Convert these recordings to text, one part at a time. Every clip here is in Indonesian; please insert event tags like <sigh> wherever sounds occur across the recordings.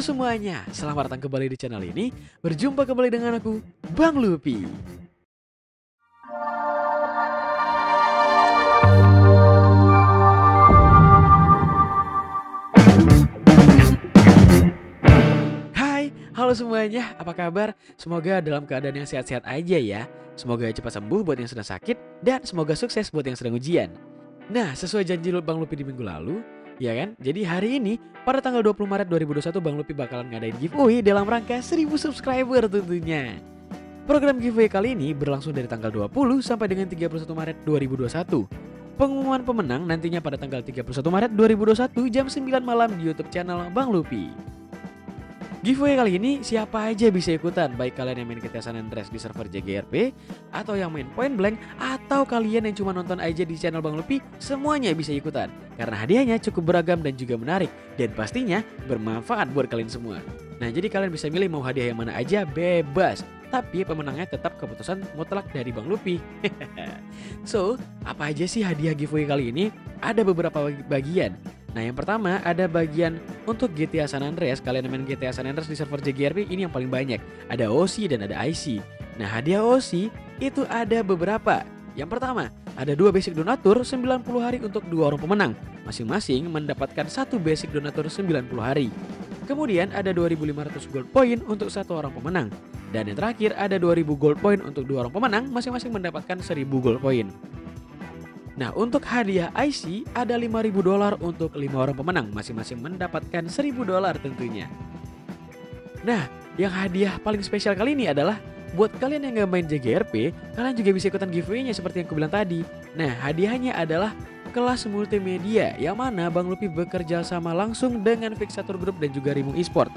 Semuanya, selamat datang kembali di channel ini. Berjumpa kembali dengan aku, Bang Lupi. Hai, halo semuanya, apa kabar? Semoga dalam keadaan yang sehat-sehat aja ya. Semoga cepat sembuh buat yang sedang sakit dan semoga sukses buat yang sedang ujian. Nah, sesuai janji Bang Lupi di minggu lalu, ya kan? Jadi hari ini pada tanggal 20 Maret 2021 Bang Lupi bakalan ngadain giveaway dalam rangka 1000 subscriber tentunya. Program giveaway kali ini berlangsung dari tanggal 20 sampai dengan 31 Maret 2021. Pengumuman pemenang nantinya pada tanggal 31 Maret 2021 jam 9 malam di YouTube channel Bang Lupi. Giveaway kali ini siapa aja bisa ikutan? Baik kalian yang main GTA San Andreas di server JGRP Atau yang main Point Blank Atau kalian yang cuma nonton aja di channel Bang Lupi Semuanya bisa ikutan. Karena hadiahnya cukup beragam dan juga menarik Dan pastinya bermanfaat buat kalian semua. Nah jadi kalian bisa milih mau hadiah yang mana aja bebas. Tapi pemenangnya tetap keputusan mutlak dari Bang Lupi. <laughs> So apa aja sih hadiah giveaway kali ini? Ada beberapa bagian Nah yang pertama ada bagian untuk GTA San Andreas. Kalian main GTA San Andreas di server JGRP ini yang paling banyak. Ada OC dan ada IC Nah hadiah OC itu ada beberapa. Yang pertama ada dua basic donatur 90 hari untuk dua orang pemenang. Masing-masing mendapatkan satu basic donatur 90 hari. Kemudian ada 2500 gold point untuk satu orang pemenang. Dan yang terakhir ada 2000 gold point untuk dua orang pemenang. Masing-masing mendapatkan 1000 gold point Nah, untuk hadiah IC ada 5000 dolar untuk lima orang pemenang, masing-masing mendapatkan 1000 dolar tentunya. Nah, yang hadiah paling spesial kali ini adalah buat kalian yang gak main JGRP, kalian juga bisa ikutan giveaway-nya seperti yang aku bilang tadi. Nah, hadiahnya adalah kelas multimedia yang mana Bang Lupi bekerja sama langsung dengan Fixator Group dan juga Rimung Esport.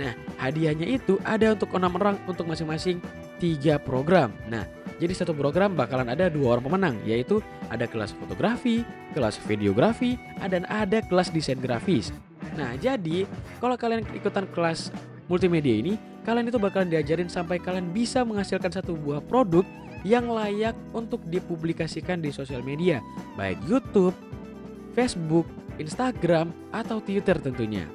Nah, hadiahnya itu ada untuk enam orang untuk masing-masing tiga program. Nah, jadi satu program bakalan ada dua orang pemenang, yaitu ada kelas fotografi, kelas videografi, dan ada kelas desain grafis. Nah, jadi kalau kalian ikutan kelas multimedia ini, kalian itu bakalan diajarin sampai kalian bisa menghasilkan satu buah produk yang layak untuk dipublikasikan di sosial media, baik YouTube, Facebook, Instagram, atau Twitter tentunya.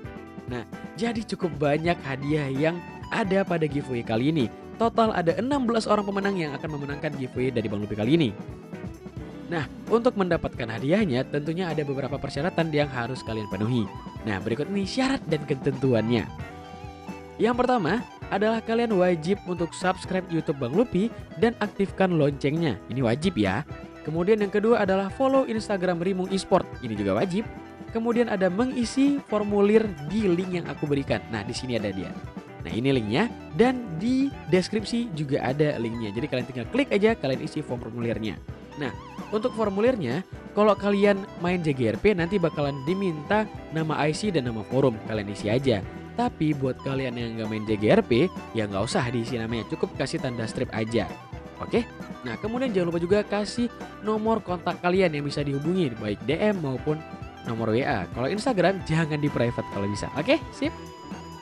Nah, jadi cukup banyak hadiah yang ada pada giveaway kali ini. Total ada 16 orang pemenang yang akan memenangkan giveaway dari Bang Lupi kali ini. Nah, untuk mendapatkan hadiahnya tentunya ada beberapa persyaratan yang harus kalian penuhi. Nah, berikut ini syarat dan ketentuannya. Yang pertama adalah kalian wajib untuk subscribe YouTube Bang Lupi dan aktifkan loncengnya. Ini wajib ya. Kemudian yang kedua adalah follow Instagram Rimung Esport. Ini juga wajib. Kemudian ada mengisi formulir di link yang aku berikan. Nah, di sini ada dia. Nah ini linknya dan di deskripsi juga ada linknya. Jadi kalian tinggal klik aja kalian isi form formulirnya. Nah untuk formulirnya kalau kalian main JGRP nanti bakalan diminta nama IC dan nama forum kalian isi aja. Tapi buat kalian yang nggak main JGRP ya nggak usah diisi namanya cukup kasih tanda strip aja. Oke, nah kemudian jangan lupa juga kasih nomor kontak kalian yang bisa dihubungi baik DM maupun nomor WA. Kalau Instagram jangan di private kalau bisa. Oke, sip.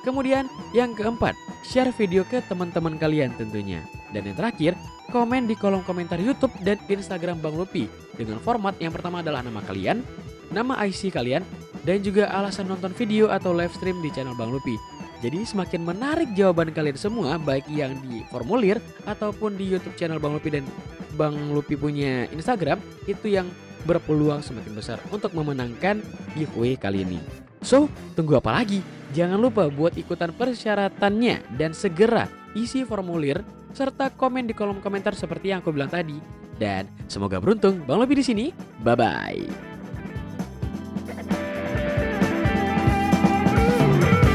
Kemudian yang keempat, share video ke teman-teman kalian tentunya. Dan yang terakhir, komen di kolom komentar YouTube dan Instagram Bang Lupi dengan format yang pertama adalah nama kalian, nama IC kalian, dan juga alasan nonton video atau live stream di channel Bang Lupi. Jadi semakin menarik jawaban kalian semua baik yang di formulir ataupun di YouTube channel Bang Lupi dan Bang Lupi punya Instagram itu yang berpeluang semakin besar untuk memenangkan giveaway kali ini. So, tunggu apa lagi? Jangan lupa buat ikutan persyaratannya dan segera isi formulir serta komen di kolom komentar seperti yang aku bilang tadi. Dan semoga beruntung. Bang Lebih di sini. Bye bye.